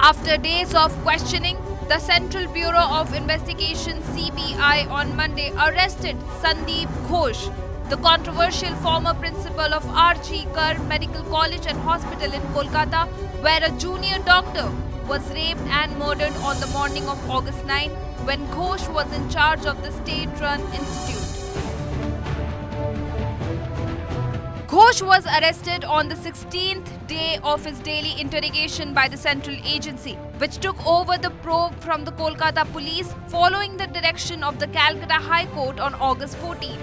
After days of questioning, the Central Bureau of Investigation CBI on Monday arrested Sandip Ghosh, the controversial former principal of R.G. Kar Medical College and Hospital in Kolkata, where a junior doctor was raped and murdered on the morning of August 9 when Ghosh was in charge of the state-run institute. Ghosh was arrested on the 16th day of his daily interrogation by the central agency, which took over the probe from the Kolkata police following the direction of the Calcutta High Court on August 14.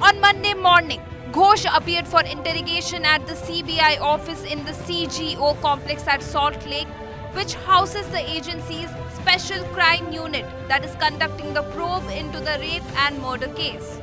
On Monday morning, Ghosh appeared for interrogation at the CBI office in the CGO complex at Salt Lake, which houses the agency's special crime unit that is conducting the probe into the rape and murder case.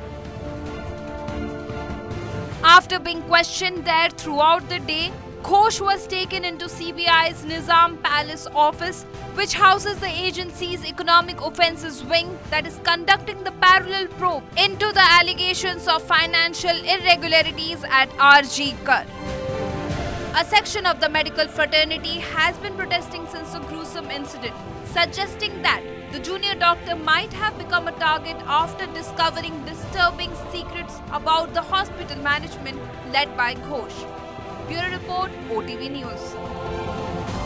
After being questioned there throughout the day, Ghosh was taken into CBI's Nizam Palace office, which houses the agency's economic offences wing that is conducting the parallel probe into the allegations of financial irregularities at RG Kar. A section of the medical fraternity has been protesting since the gruesome incident, suggesting that the doctor might have become a target after discovering disturbing secrets about the hospital management led by Ghosh. Bureau Report, OTV News.